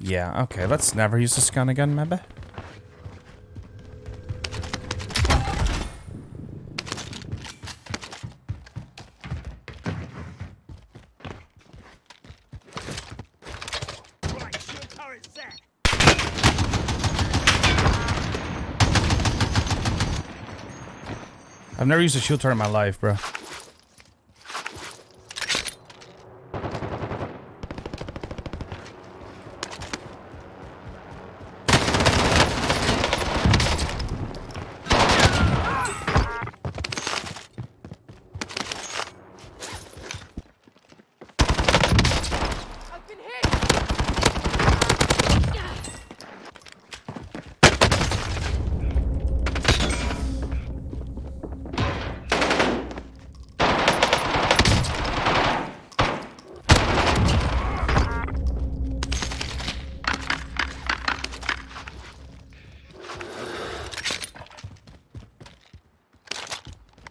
Yeah, okay, let's never use this gun again, maybe. I've never used a shield turret in my life, bro.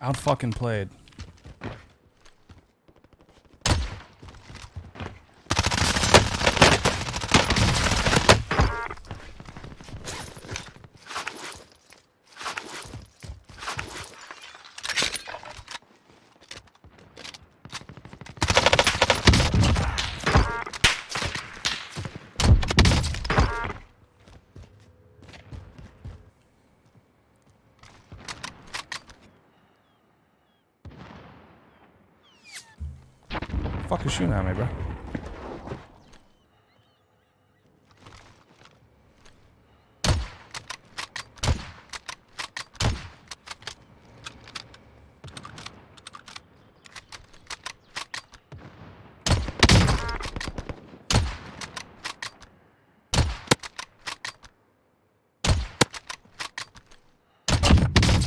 Out fucking played. Shooting at me, bro?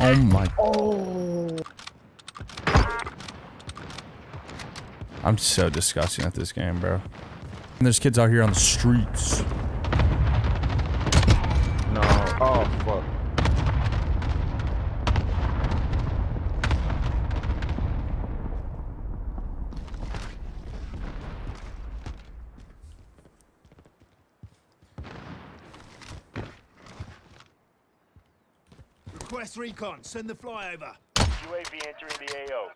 Oh my. Oh. I'm so disgusting at this game, bro. And there's kids out here on the streets. No. Oh, fuck. Request recon. Send the flyover. UAV entering the AO.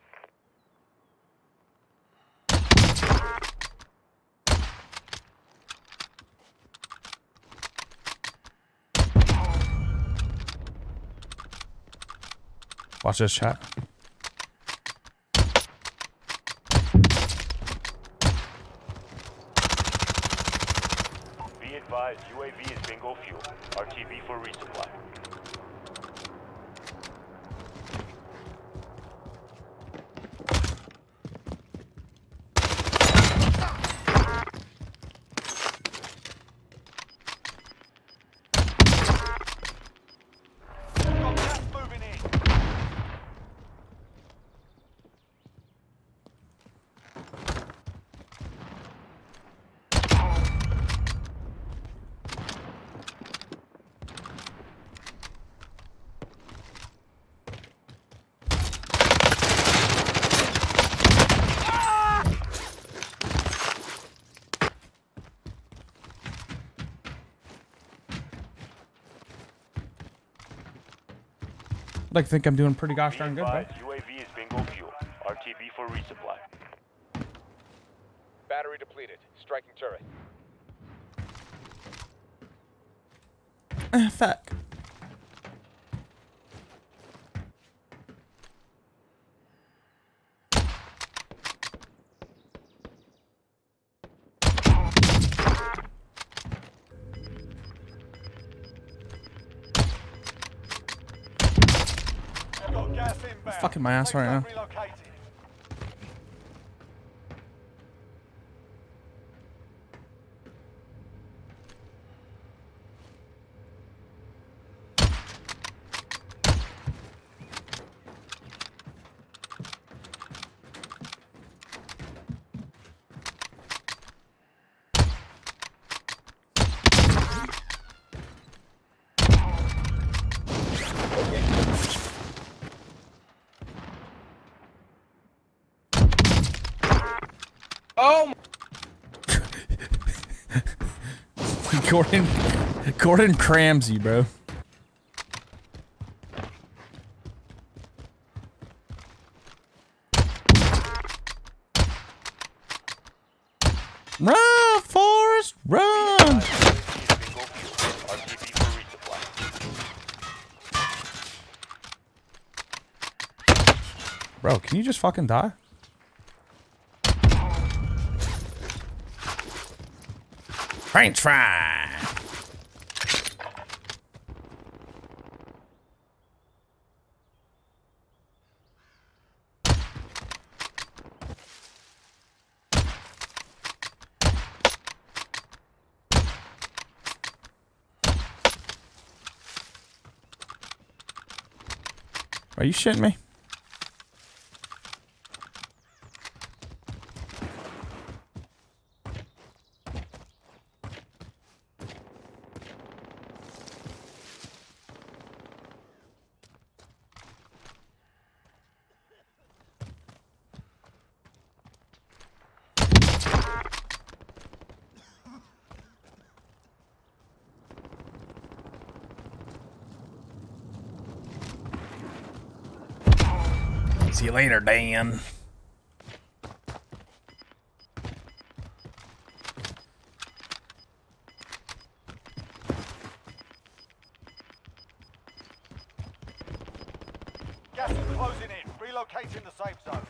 Watch this chat. Be advised, UAV is bingo fuel. RTB for resupply. Got gas moving in. I like to think I'm doing pretty gosh darn good, bro. advised, UAV is bingo fuel. RTB for resupply. Battery depleted. Striking turret. Eh, fuck. Fucking my ass right now. Gordon, Gordon Cramsey, bro. Run, Forrest, run! Bro, can you just fucking die? French fry. Are you shitting me? You later, Dan. Gas is closing in. Relocating the safe zone.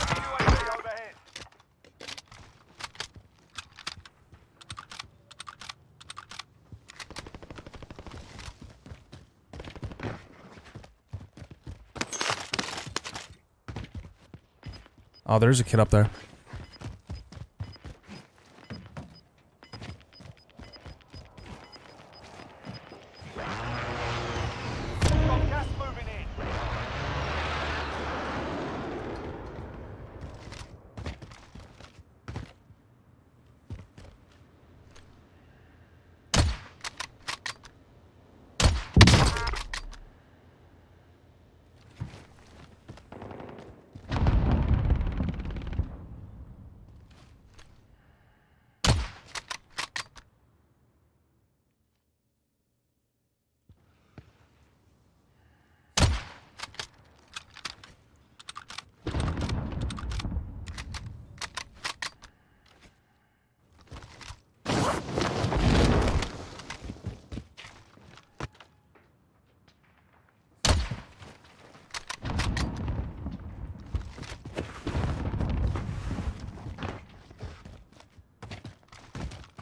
Enemy UAV overhead. Oh, there's a kid up there.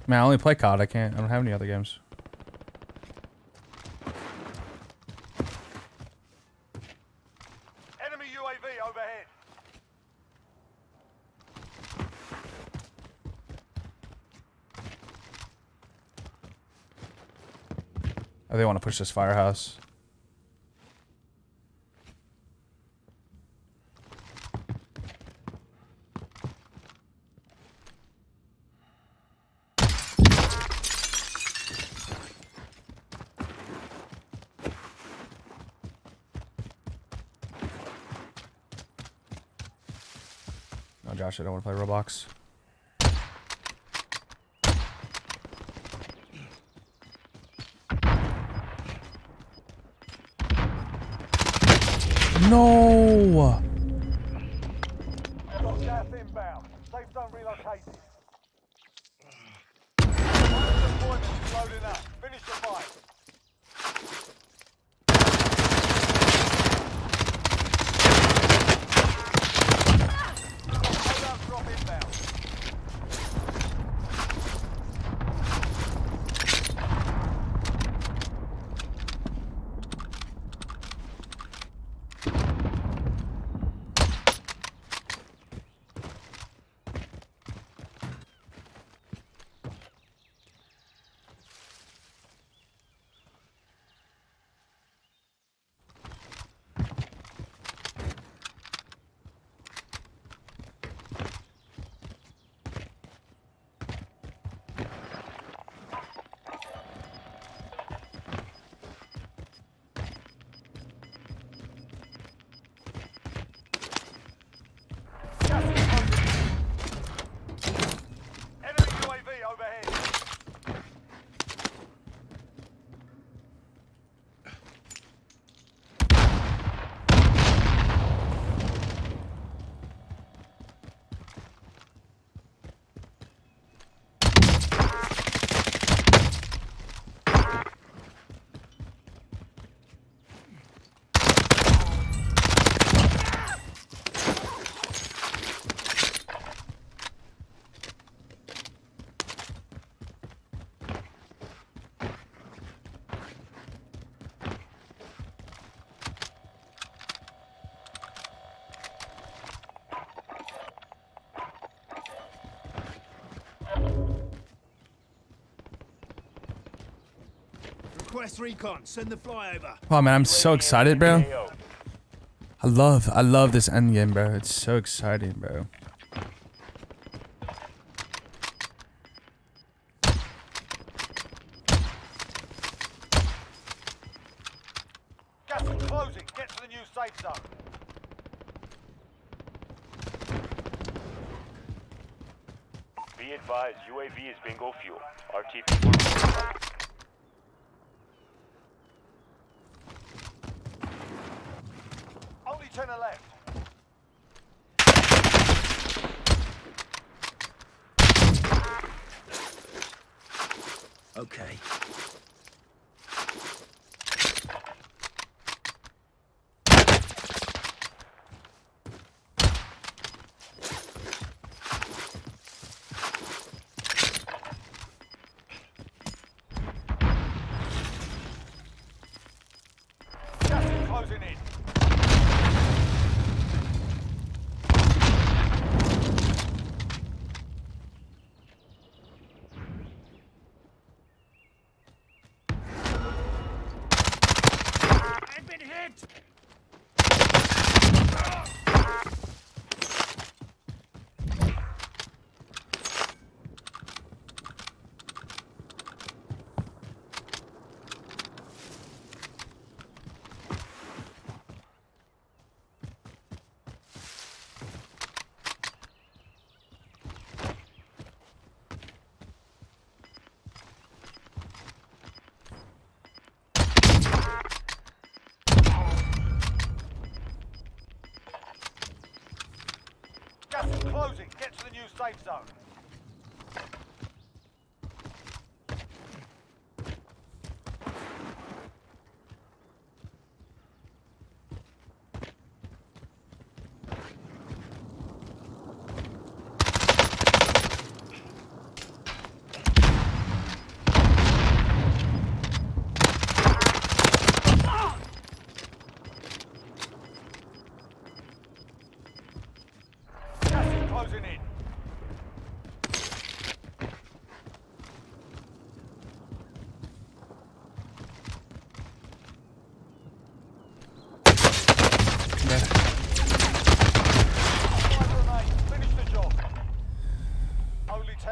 Man, I only play COD. I can't. I don't have any other games. Enemy UAV overhead. Oh, they want to push this firehouse. Josh, I don't want to play Roblox. No! Request recon. Send the flyover. Oh man, I'm so excited, bro. I love, I love this end game, bro. It's so exciting, bro. Gas is closing. Get to the new safe zone. Be advised, UAV is bingo fuel. RTB for resupply. Only ten are left. Okay. Gas is closing in. I've been hit. Gas is closing. Get to the new safe zone.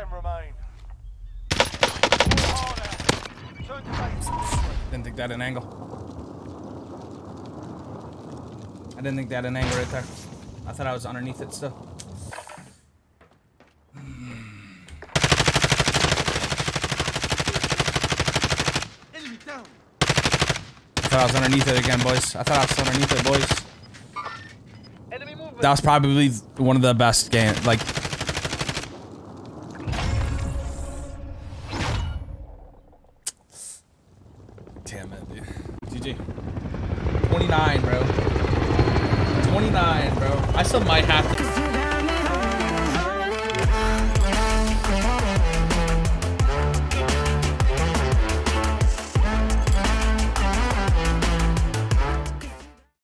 10 remain. Didn't think that an angle. I didn't think that an angle right there. I thought I was underneath it still. I thought I was underneath it again, boys. I thought I was underneath it, boys. That was probably one of the best game, like